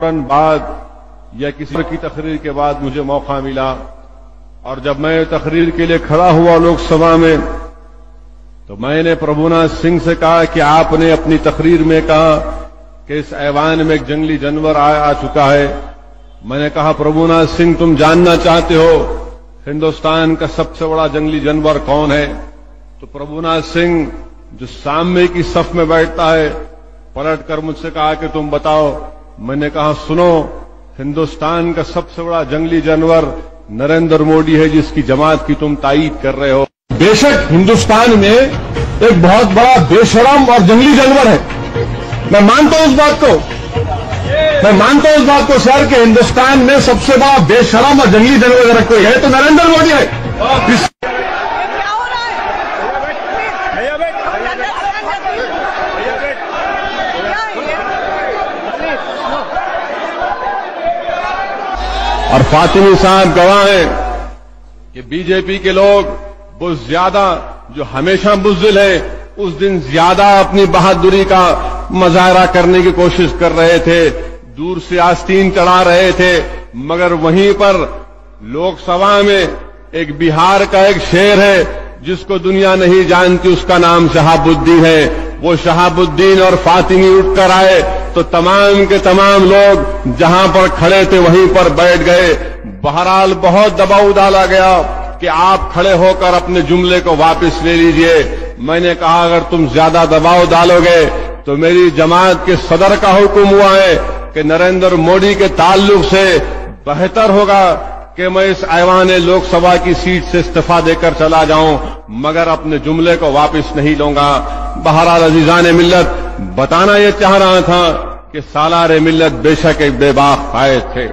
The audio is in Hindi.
फ़ौरन बाद या किसी की तकरीर के बाद मुझे मौका मिला। और जब मैं तकरीर के लिए खड़ा हुआ लोकसभा में तो मैंने प्रभुनाथ सिंह से कहा कि आपने अपनी तकरीर में कहा कि इस ऐवान में एक जंगली जानवर आ, आ चुका है। मैंने कहा प्रभुनाथ सिंह तुम जानना चाहते हो हिंदुस्तान का सबसे बड़ा जंगली जानवर कौन है? तो प्रभुनाथ सिंह जो सामने की सफ में बैठता है पलट कर मुझसे कहा कि तुम बताओ मैंने कहा, सुनो, हिंदुस्तान का सबसे बड़ा जंगली जानवर नरेंद्र मोदी है, जिसकी जमात की तुम तायीद कर रहे हो। बेशक हिंदुस्तान में एक बहुत बड़ा बेशरम और जंगली जानवर है। मैं मानता हूँ उस बात को। मैं मानता हूँ उस बात को, सर, कि हिंदुस्तान में सबसे बड़ा बेशरम और जंगली जानवर अगर कोई है तो नरेंद्र मोदी है। इस ये क्या हो रहा है भैया बैठ भैया बैठ क्या है ये और फातिमी साहब गवाह हैं कि बीजेपी के लोग वो ज़्यादा, जो हमेशा बुजदिल है, उस दिन ज़्यादा अपनी बहादुरी का मजाहरा करने की कोशिश कर रहे थे, दूर से आस्तीन चढ़ा रहे थे, मगर वहीं पर लोकसभा में एक बिहार का एक शेर है, जिसको दुनिया नहीं जानती, उसका नाम शहाबुद्दीन है। वो शहाबुद्दीन और फातिमी उठकर आए तो तमाम के तमाम लोग जहाँ पर खड़े थे वहीं पर बैठ गए। बहरहाल बहुत दबाव डाला गया कि आप खड़े होकर अपने जुमले को वापस ले लीजिए। मैंने कहा, अगर तुम ज़्यादा दबाव डालोगे तो मेरी जमात के सदर का हुक्म हुआ है कि नरेंद्र मोदी के ताल्लुक से बेहतर होगा कि मैं इस ऐवान लोकसभा की सीट से इस्तीफा देकर चला जाऊँ, मगर अपने जुमले को वापस नहीं लूँगा। बहरहाल अजीजान मिल्लत बताना यह चाह रहा था कि सालार मिल्लत बेशक एक बेबाक फायद थे